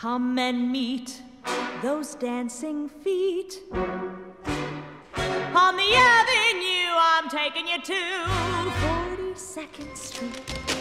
Come and meet those dancing feet. On the avenue, I'm taking you to 42nd Street.